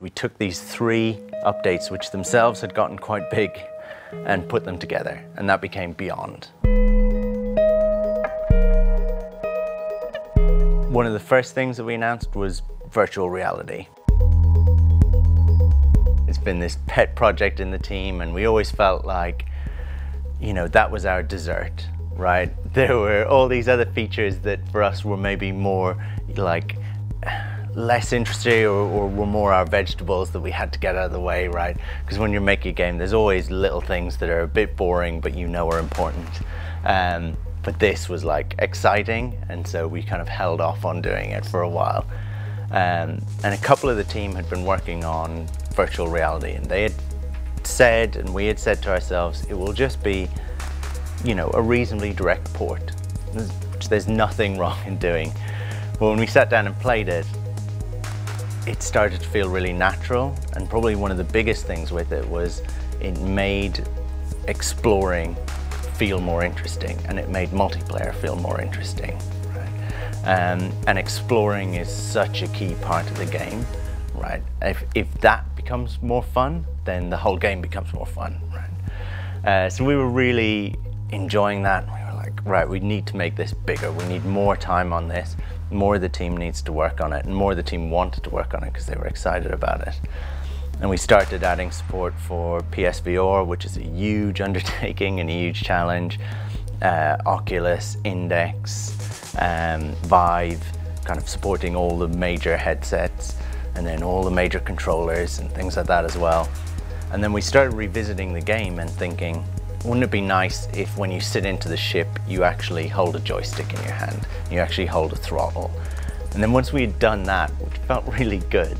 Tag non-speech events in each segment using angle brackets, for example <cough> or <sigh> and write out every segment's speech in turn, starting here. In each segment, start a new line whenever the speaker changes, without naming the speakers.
We took these three updates, which themselves had gotten quite big, and put them together, and that became Beyond. One of the first things that we announced was virtual reality. It's been this pet project in the team, and we always felt like, you know, that was our dessert, right? <laughs> There were all these other features that for us were maybe more like less interesting or, or, were more our vegetables that we had to get out of the way, right? Because when you're making a game, there's always little things that are a bit boring, but you know are important. Um, but this was like exciting, and so we kind of held off on doing it for a while. Um, and a couple of the team had been working on virtual reality, and they had said, and we had said to ourselves, it will just be, you know, a reasonably direct port. There's, there's nothing <laughs> wrong in doing. But when we sat down and played it, it started to feel really natural and probably one of the biggest things with it was it made exploring feel more interesting and it made multiplayer feel more interesting. Right? Um, and exploring is such a key part of the game. Right? If, if that becomes more fun, then the whole game becomes more fun. Right? Uh, so we were really enjoying that. Right, we need to make this bigger. We need more time on this more of the team needs to work on it and more of the team wanted to work on it because they were excited about it. And we started adding support for PSVR, which is a huge <laughs> undertaking and a huge challenge. Uh, Oculus, Index, um, Vive, kind of supporting all the major headsets and then all the major controllers and things like that as well. And then we started revisiting the game and thinking, wouldn't it be nice if when you sit into the ship, you actually hold a joystick in your hand, you actually hold a throttle. And then once we had done that, which felt <laughs> really good,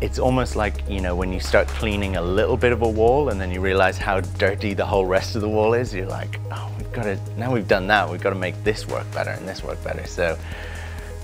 it's almost like, you know, when you start cleaning a little bit of a wall and then you realize how dirty the whole rest of the wall is, you're like, oh, we've got to, now we've done that, we've got to make this work better and this work better. So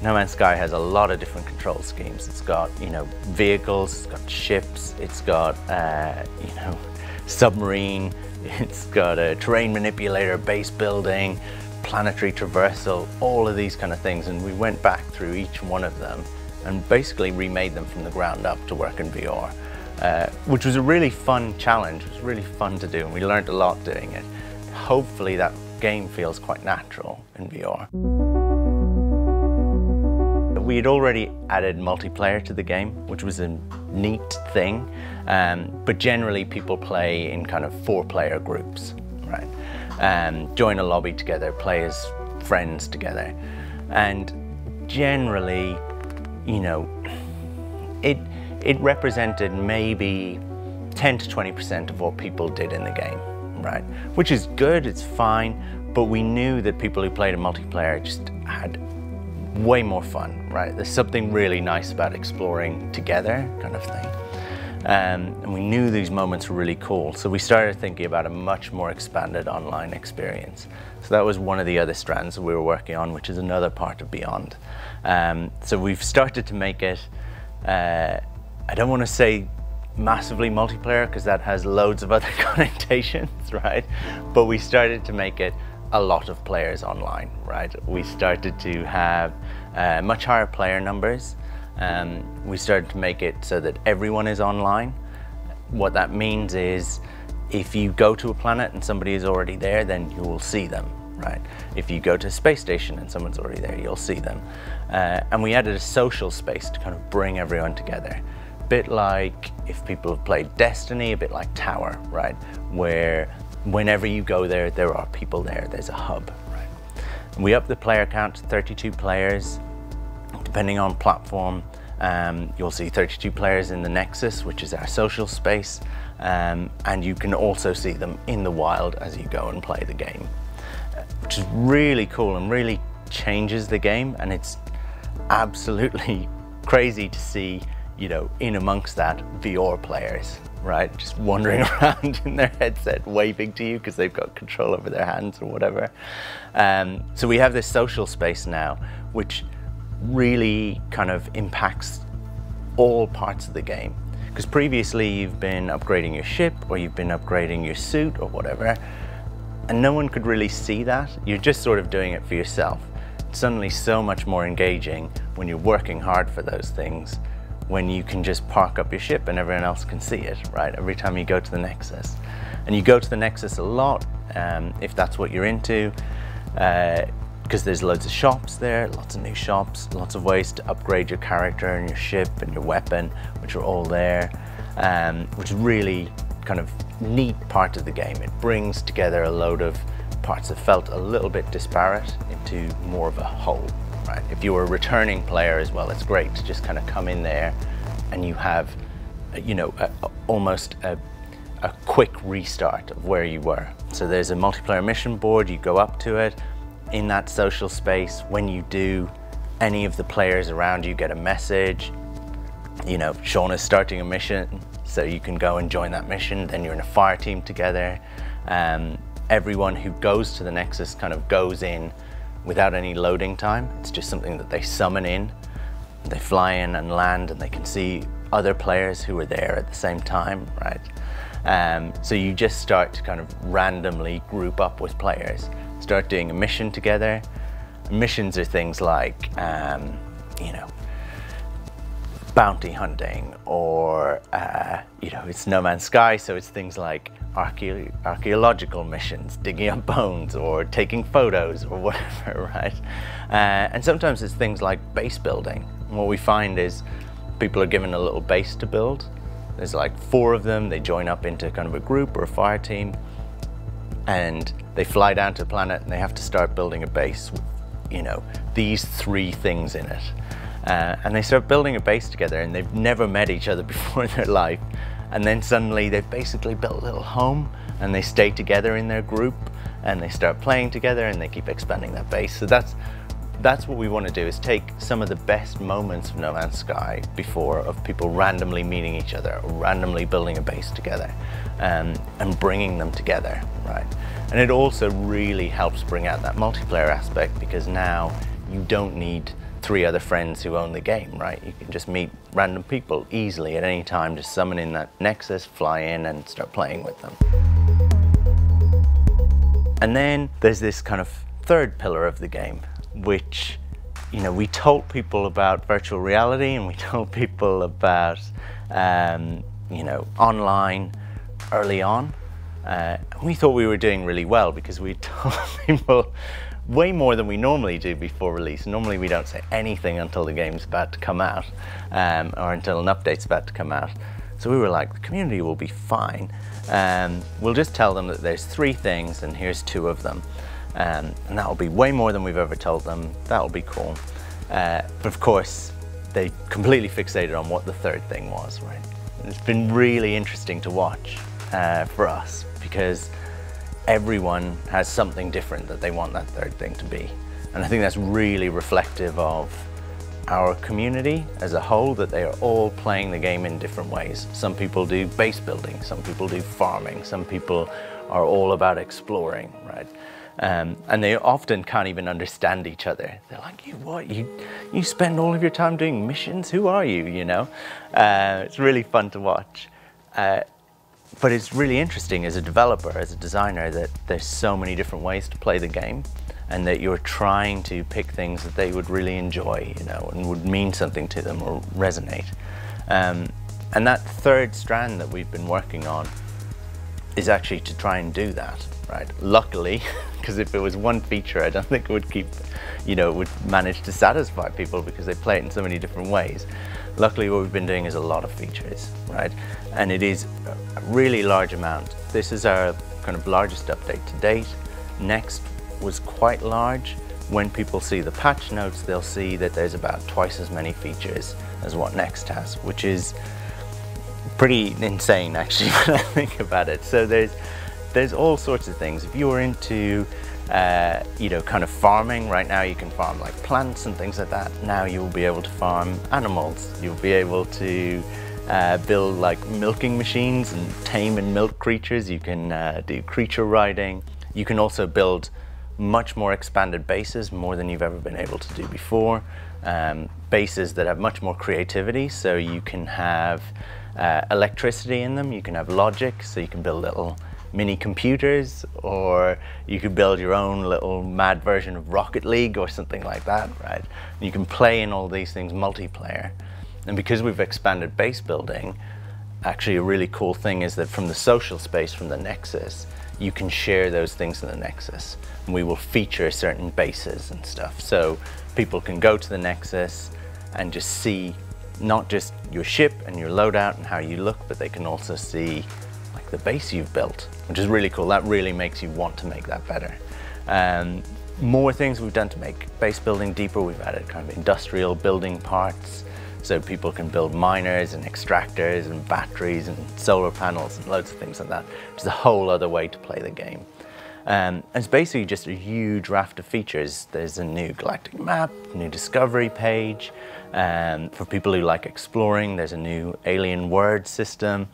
No Man's Sky has a lot of different control schemes. It's got, you know, vehicles, it's got ships, it's got, uh, you know, <laughs> submarine, it's got a terrain manipulator, base building, planetary traversal, all of these kind of things. And we went back through each one of them and basically remade them from the ground up to work in VR, uh, which was a really fun challenge. It was really fun to do and we learned a lot doing it. Hopefully that game feels quite natural in VR. We had already added multiplayer to the game, which was a neat thing. Um, but generally people play in kind of four player groups, right? Um, join a lobby together, play as friends together. And generally, you know, it, it represented maybe 10 to 20% of what people did in the game, right? Which is good, it's fine, but we knew that people who played a multiplayer just had way more fun, right? There's something really nice about exploring together kind of thing. Um, and we knew these moments were really cool. So we started thinking about a much more expanded online experience. So that was one of the other strands that we were working on, which is another part of Beyond. Um, so we've started to make it, uh, I don't want to say massively multiplayer because that has loads of other <laughs> connotations, right? But we started to make it a lot of players online, right? We started to have uh, much higher player numbers um, we started to make it so that everyone is online. What that means is if you go to a planet and somebody is already there, then you will see them, right? If you go to a space station and someone's already there, you'll see them. Uh, and we added a social space to kind of bring everyone together. A bit like if people have played Destiny, a bit like Tower, right? Where whenever you go there, there are people there, there's a hub, right? we up the player count to 32 players, depending on platform. Um, you'll see 32 players in the Nexus, which is our social space, um, and you can also see them in the wild as you go and play the game, which is really cool and really changes the game, and it's absolutely <laughs> crazy to see, you know, in amongst that, VR players, right? Just wandering <laughs> around in their headset, waving to you because they've got control over their hands or whatever. Um, so we have this social space now, which really kind of impacts all parts of the game. Because previously you've been upgrading your ship or you've been upgrading your suit or whatever, and no one could really see that. You're just sort of doing it for yourself. It's suddenly so much more engaging when you're working hard for those things when you can just park up your ship and everyone else can see it, right? Every time you go to the Nexus. And you go to the Nexus a lot um, if that's what you're into, because uh, there's loads of shops there, lots of new shops, lots of ways to upgrade your character and your ship and your weapon, which are all there, um, which is really kind of neat part of the game. It brings together a load of parts that felt a little bit disparate into more of a whole If you were a returning player as well, it's great to just kind of come in there and you have, you know, a, a, almost a, a quick restart of where you were. So there's a multiplayer mission board, you go up to it. In that social space, when you do, any of the players around you get a message. You know, Sean is starting a mission, so you can go and join that mission. Then you're in a fire team together. Um, everyone who goes to the Nexus kind of goes in without any loading time. It's just something that they summon in. They fly in and land and they can see other players who are there at the same time, right? Um, so you just start to kind of randomly group up with players, start doing a mission together. Missions are things like, um, you know, bounty hunting or, uh, you know, it's No Man's Sky, so it's things like archae archaeological missions, digging up bones or taking photos or whatever, <laughs> right? Uh, and sometimes it's things like base building. And what we find is people are given a little base to build. There's like four of them, they join up into kind of a group or a fire team and they fly down to the planet and they have to start building a base with, you know, these three things in it. Uh, and they start building a base together and they've never met each other <laughs> before in their life and then suddenly they've basically built a little home and they stay together in their group and they start playing together and they keep expanding that base. So that's that's what we want to do is take some of the best moments of No Man's Sky before of people randomly meeting each other or randomly building a base together um, and bringing them together, right? And it also really helps bring out that multiplayer aspect because now you don't need three other friends who own the game, right? You can just meet random people easily at any time, just summon in that Nexus, fly in and start playing with them. And then there's this kind of third pillar of the game, which, you know, we told people about virtual reality and we <laughs> told people about, um, you know, online early on. Uh, we thought we were doing really well because we <laughs> told people way more than we normally do before release. Normally we don't say anything until the game's about to come out um, or until an update's about to come out. So we were like, the community will be fine. Um, we'll just tell them that there's three things and here's two of them. Um, and that'll be way more than we've ever told them. That'll be cool. Uh, but of course, they completely fixated on what the third thing was, right? it's been really interesting to watch uh, for us because everyone has something different that they want that third thing to be. And I think that's really reflective of our community as a whole, that they are all playing the game in different ways. Some people do base building, some people do farming, some people are all about exploring, right? Um, and they often can't even understand each other. They're like, you what? You, you spend all of your time doing missions? Who are you, you know? Uh, it's really fun to watch. Uh, but it's really interesting as a developer, as a designer, that there's so many different ways to play the game and that you're trying to pick things that they would really enjoy, you know, and would mean something to them or resonate. Um, and that third strand that we've been working on is actually to try and do that, right? Luckily, <laughs> because if it was one feature, I don't think it would keep, you know, it would manage to satisfy people because they play it in so many different ways. Luckily, what we've been doing is a lot of features, right? And it is a really large amount. This is our kind of largest update to date. Next was quite large. When people see the patch notes, they'll see that there's about twice as many features as what Next has, which is pretty insane actually <laughs> when I think about it. So there's there's all sorts of things. If you're into uh, you know, kind of farming. Right now you can farm like plants and things like that. Now you'll be able to farm animals. You'll be able to uh, build like milking machines and tame and milk creatures. You can uh, do creature riding. You can also build much more expanded bases, more than you've ever been able to do before. Um, bases that have much more creativity, so you can have uh, electricity in them, you can have logic, so you can build little mini computers or you could build your own little mad version of Rocket League or something like that, right? You can play in all these things multiplayer. And because we've expanded base building, actually a really cool thing is that from the social space, from the Nexus, you can share those things in the Nexus. And we will feature certain bases and stuff. So people can go to the Nexus and just see not just your ship and your loadout and how you look, but they can also see the base you've built, which is really cool. That really makes you want to make that better. Um, more things we've done to make base building deeper. We've added kind of industrial building parts so people can build miners and extractors and batteries and solar panels and loads of things like that, is a whole other way to play the game. Um, it's basically just a huge raft of features. There's a new galactic map, new discovery page. Um, for people who like exploring, there's a new alien word system.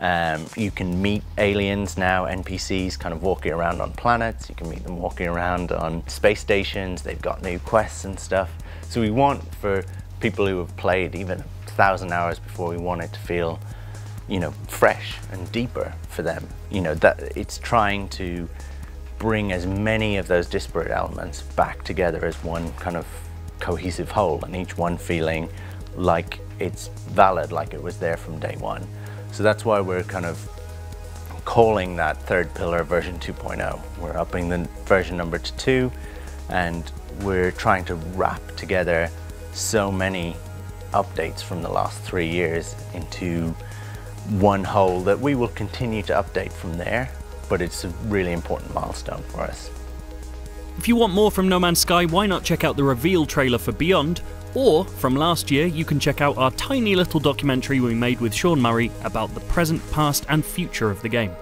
Um, you can meet aliens now, NPCs kind of walking around on planets. You can meet them walking around on space stations. They've got new quests and stuff. So we want for people who have played even a thousand hours before we want it to feel, you know, fresh and deeper for them. You know, that it's trying to bring as many of those disparate elements back together as one kind of cohesive whole and each one feeling like it's valid, like it was there from day one. So that's why we're kind of calling that third pillar version 2.0. We're upping the version number to two and we're trying to wrap together so many updates from the last three years into one whole that we will continue to update from there, but it's a really important milestone for us.
If you want more from No Man's Sky, why not check out the reveal trailer for Beyond? Or, from last year, you can check out our tiny little documentary we made with Sean Murray about the present, past, and future of the game.